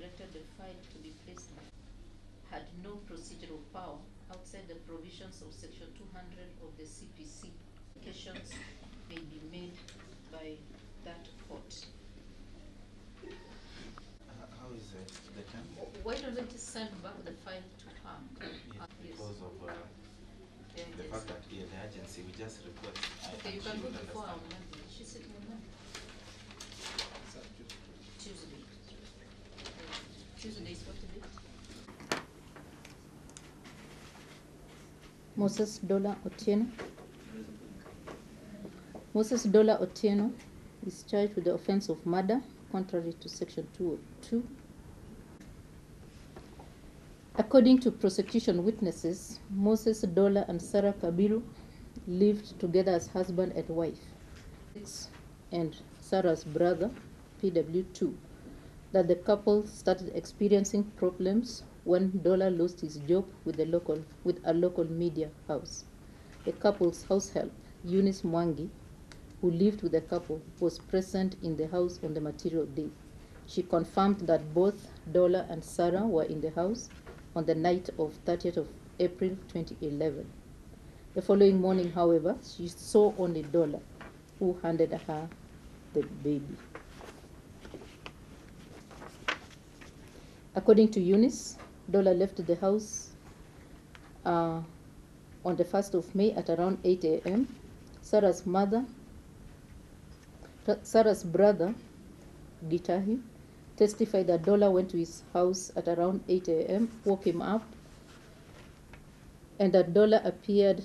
directed the file to be placed had no procedural power outside the provisions of Section 200 of the CPC. Applications may be made by that court. Uh, how is it, the time? Why don't they send back the file to her? Yeah. Uh, because of uh, the fact that yeah, the agency, we just request. Okay, you can go before our Moses Dola Otieno. Moses Dola Otieno is charged with the offense of murder contrary to section 202. According to prosecution witnesses, Moses Dola and Sarah Kabiru lived together as husband and wife. And Sarah's brother, PW2, that the couple started experiencing problems when Dola lost his job with the local with a local media house. The couple's house help, Eunice Mwangi, who lived with the couple, was present in the house on the material day. She confirmed that both Dola and Sarah were in the house on the night of 30th of April 2011. The following morning, however, she saw only Dola, who handed her the baby. According to Eunice, Dola left the house uh, on the 1st of May at around 8 a.m. Sarah's mother, Sarah's brother, Gitahi, testified that Dola went to his house at around 8 a.m., woke him up, and that Dola appeared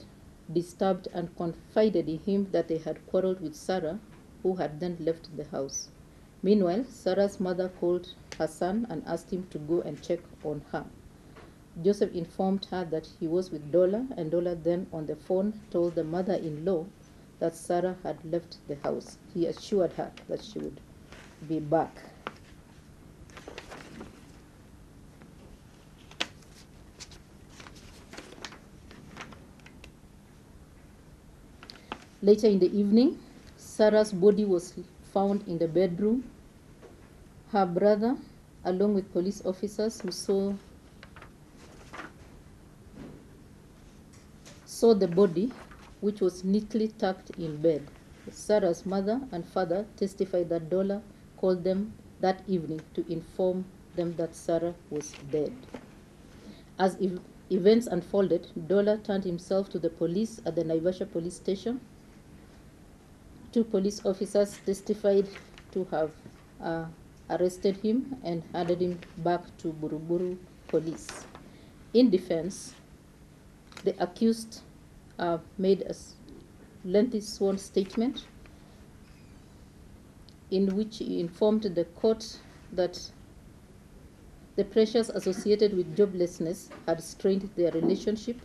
disturbed and confided in him that they had quarreled with Sarah, who had then left the house. Meanwhile, Sarah's mother called her son and asked him to go and check on her. Joseph informed her that he was with Dola, and Dola then on the phone told the mother in law that Sarah had left the house. He assured her that she would be back. Later in the evening, Sarah's body was found in the bedroom. Her brother, along with police officers who saw saw the body, which was neatly tucked in bed. Sarah's mother and father testified that Dola called them that evening to inform them that Sarah was dead. As ev- events unfolded, Dola turned himself to the police at the Naivasha police station. Two police officers testified to have uh, arrested him and handed him back to Buruburu police. In defense, the accused uh, made a lengthy sworn statement in which he informed the court that the pressures associated with joblessness had strained their relationship.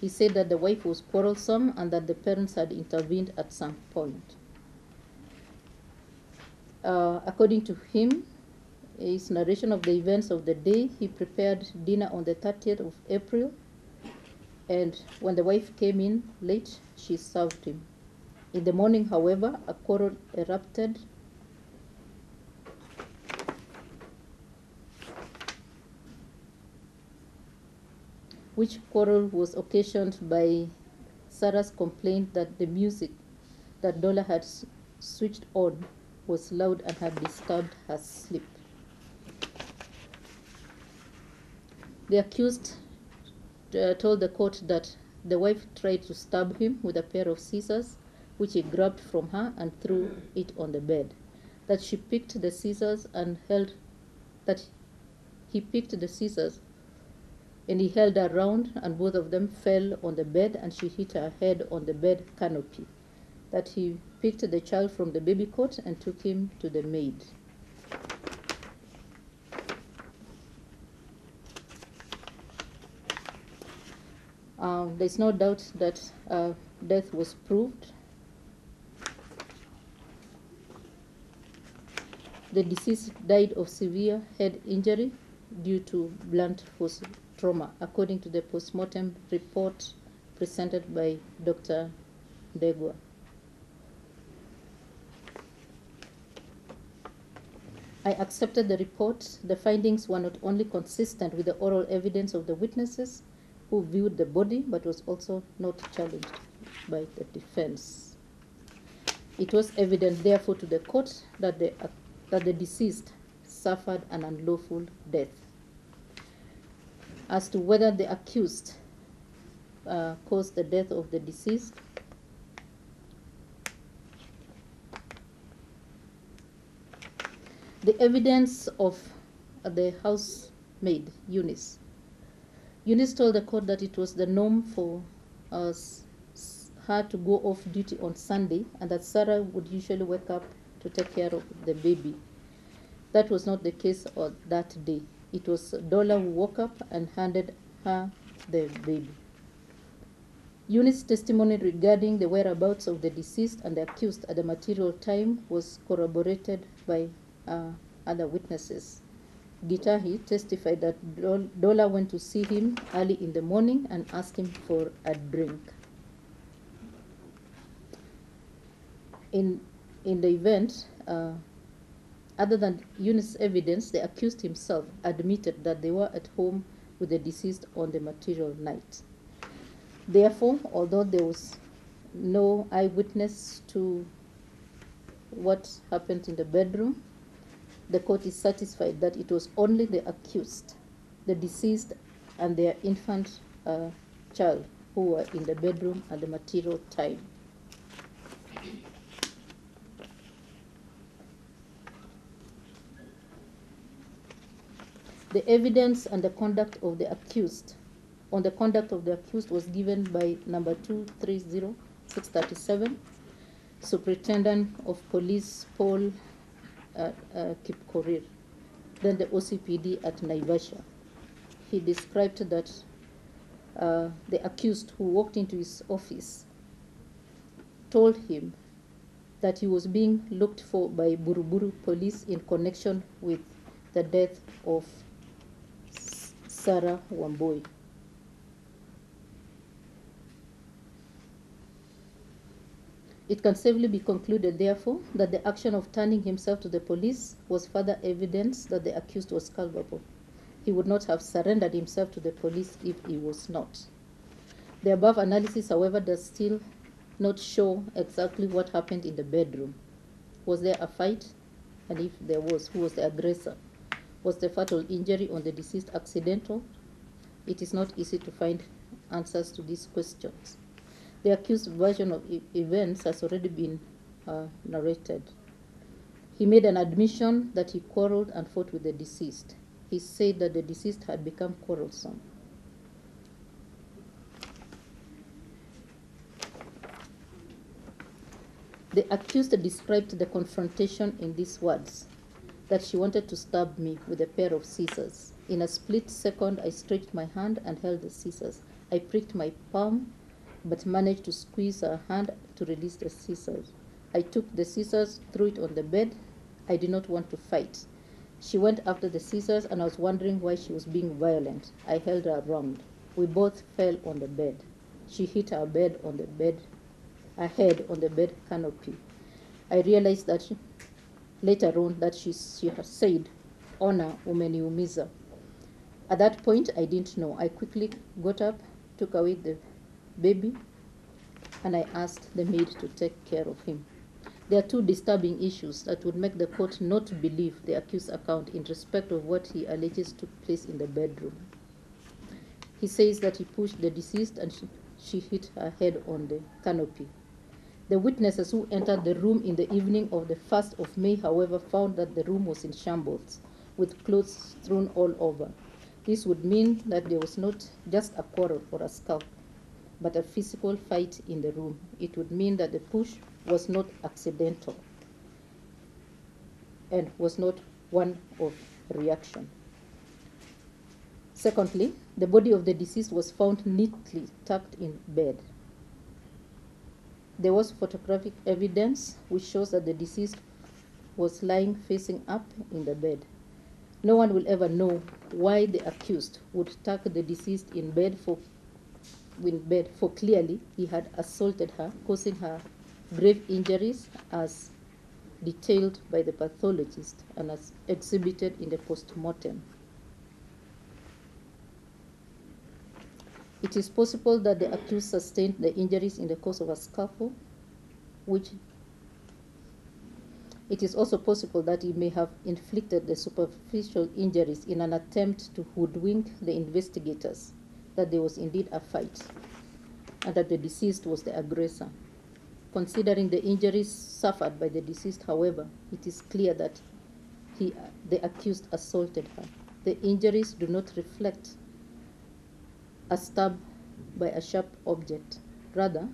He said that the wife was quarrelsome and that the parents had intervened at some point. Uh, according to him, his narration of the events of the day, he prepared dinner on the 30th of April and when the wife came in late, she served him. In the morning, however, a quarrel erupted. Which quarrel was occasioned by Sarah's complaint that the music that Dola had switched on was loud and had disturbed her sleep. The accused uh, told the court that the wife tried to stab him with a pair of scissors, which he grabbed from her and threw it on the bed. That she picked the scissors and held, that he picked the scissors and he held her round, and both of them fell on the bed, and she hit her head on the bed canopy. That he picked the child from the baby cot and took him to the maid. Um, there's no doubt that uh, death was proved. The deceased died of severe head injury due to blunt force trauma, according to the postmortem report presented by Dr. Degwa. I accepted the report. The findings were not only consistent with the oral evidence of the witnesses who viewed the body, but was also not challenged by the defense. It was evident, therefore, to the court that the, that the deceased suffered an unlawful death. As to whether the accused uh, caused the death of the deceased, the evidence of uh, the housemaid, Eunice. Eunice told the court that it was the norm for uh, her to go off duty on Sunday and that Sarah would usually wake up to take care of the baby. That was not the case on that day. It was Dola who woke up and handed her the baby. Eunice's testimony regarding the whereabouts of the deceased and the accused at the material time was corroborated by uh, other witnesses. Gitahi testified that Dola went to see him early in the morning and asked him for a drink. In, in the event, uh, other than Eunice's evidence, the accused himself admitted that they were at home with the deceased on the material night. Therefore, although there was no eyewitness to what happened in the bedroom, the court is satisfied that it was only the accused, the deceased, and their infant uh, child who were in the bedroom at the material time. The evidence and the conduct of the accused on the conduct of the accused was given by number 230637, Superintendent of Police Paul uh, uh, Kipkorir, then the OCPD at Naivasha. He described that uh, the accused who walked into his office told him that he was being looked for by Buruburu police in connection with the death of Sarah Wambui. It can safely be concluded, therefore, that the action of turning himself to the police was further evidence that the accused was culpable. He would not have surrendered himself to the police if he was not. The above analysis, however, does still not show exactly what happened in the bedroom. Was there a fight? And if there was, who was the aggressor? Was the fatal injury on the deceased accidental? It is not easy to find answers to these questions. The accused version of events has already been uh, narrated. He made an admission that he quarreled and fought with the deceased. He said that the deceased had become quarrelsome. The accused described the confrontation in these words that she wanted to stab me with a pair of scissors. In a split second, I stretched my hand and held the scissors. I pricked my palm but managed to squeeze her hand to release the scissors. I took the scissors, threw it on the bed. I did not want to fight. She went after the scissors, and I was wondering why she was being violent. I held her round. We both fell on the bed. She hit her bed on the bed, her head on the bed canopy. I realized that she, later on that she, she had said, Ona umeniumiza. At that point, I didn't know. I quickly got up, took away the baby, and I asked the maid to take care of him. There are two disturbing issues that would make the court not believe the accused's account in respect of what he alleges took place in the bedroom. He says that he pushed the deceased and she, she hit her head on the canopy. The witnesses who entered the room in the evening of the 1st of May, however, found that the room was in shambles, with clothes strewn all over. This would mean that there was not just a quarrel or a scuffle, but a physical fight in the room. It would mean that the push was not accidental and was not one of reaction. Secondly, the body of the deceased was found neatly tucked in bed. There was photographic evidence which shows that the deceased was lying facing up in the bed. No one will ever know why the accused would tuck the deceased in bed for in bed for clearly he had assaulted her, causing her grave injuries as detailed by the pathologist and as exhibited in the post-mortem. It is possible that the accused sustained the injuries in the course of a scuffle, which it is also possible that he may have inflicted the superficial injuries in an attempt to hoodwink the investigators that there was indeed a fight and that the deceased was the aggressor. Considering the injuries suffered by the deceased, however, it is clear that he, the accused assaulted her. The injuries do not reflect a stab by a sharp object. Rather,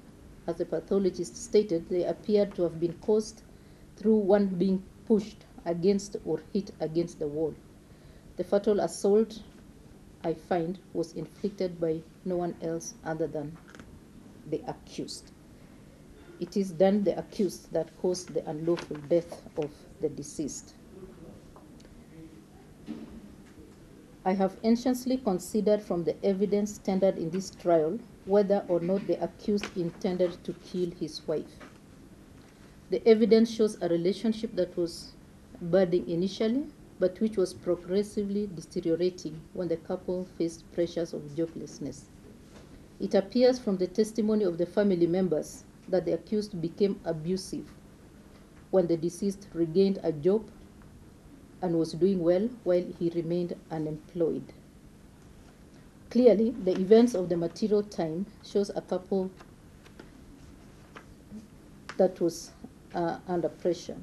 as the pathologist stated, they appeared to have been caused through one being pushed against or hit against the wall. The fatal assault, I find, was inflicted by no one else other than the accused. It is then the accused that caused the unlawful death of the deceased. I have anxiously considered from the evidence tendered in this trial whether or not the accused intended to kill his wife. The evidence shows a relationship that was budding initially, but which was progressively deteriorating when the couple faced pressures of joblessness. It appears from the testimony of the family members that the accused became abusive when the deceased regained a job and was doing well while he remained unemployed. Clearly, the events of the material time shows a couple that was uh, under pressure.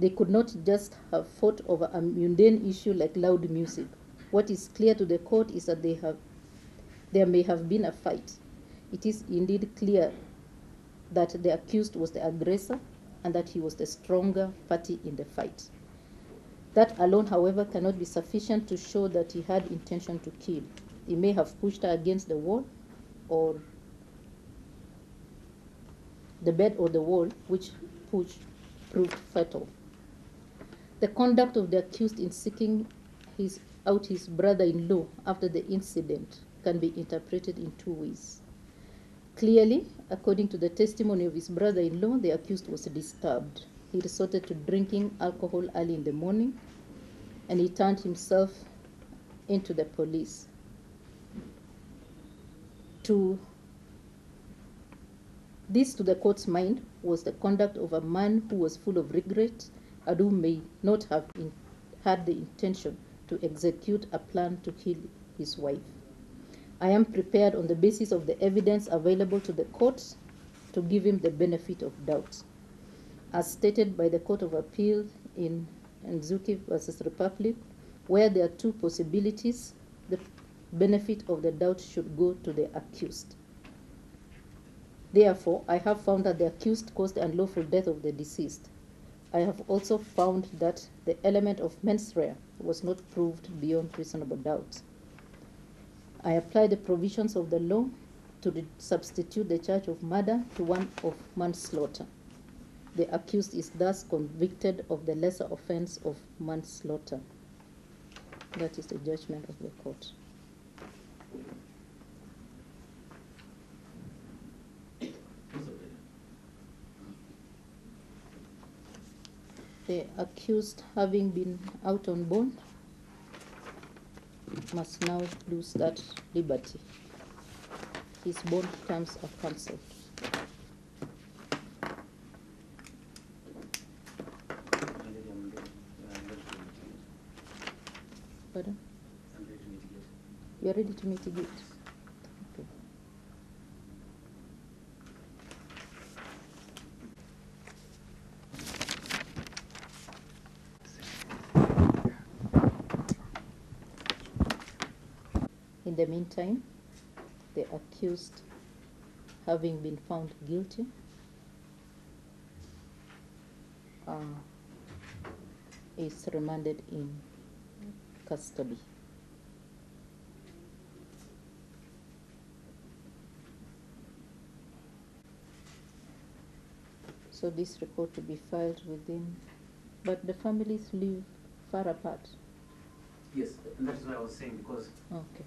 They could not just have fought over a mundane issue like loud music. What is clear to the court is that they have, there may have been a fight. It is indeed clear that the accused was the aggressor and that he was the stronger party in the fight. That alone, however, cannot be sufficient to show that he had intention to kill. He may have pushed her against the wall or the bed or the wall, which push proved fatal. The conduct of the accused in seeking his, out his brother-in-law after the incident can be interpreted in two ways. Clearly, according to the testimony of his brother-in-law, the accused was disturbed. He resorted to drinking alcohol early in the morning, and he turned himself into the police to this, to the court's mind, was the conduct of a man who was full of regret who may not have in, had the intention to execute a plan to kill his wife. I am prepared on the basis of the evidence available to the court to give him the benefit of doubt. As stated by the Court of Appeal in Nzuki versus Republic, where there are two possibilities, the benefit of the doubt should go to the accused. Therefore, I have found that the accused caused the unlawful death of the deceased. I have also found that the element of mens rea was not proved beyond reasonable doubt. I apply the provisions of the law to substitute the charge of murder to one of manslaughter. The accused is thus convicted of the lesser offense of manslaughter. That is the judgment of the court. The accused, having been out on bond, must now lose that liberty. His bond terms are cancelled. Already I'm ready. I'm ready to mitigate. Pardon? I'm ready to mitigate. You are ready to mitigate? Okay. In the meantime, the accused, having been found guilty, uh, is remanded in custody. So this report to be filed within, but the families live far apart. Yes, and that's why I was saying because Okay.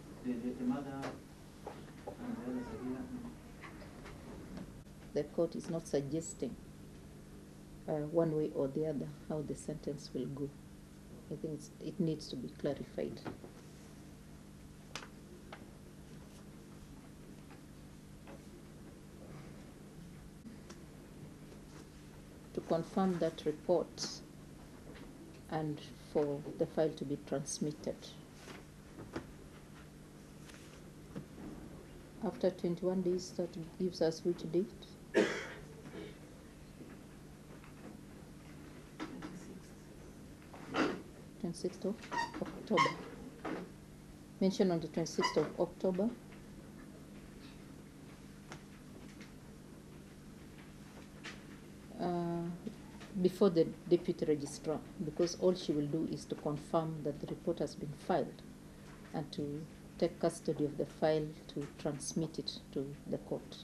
The, court is not suggesting uh, one way or the other how the sentence will go. I think it needs to be clarified. To confirm that report and for the file to be transmitted. After twenty-one days, that gives us which date? Twenty-sixth of October. Mention on the twenty-sixth of October. Uh, before the deputy registrar, because all she will do is to confirm that the report has been filed and to take custody of the file to transmit it to the court.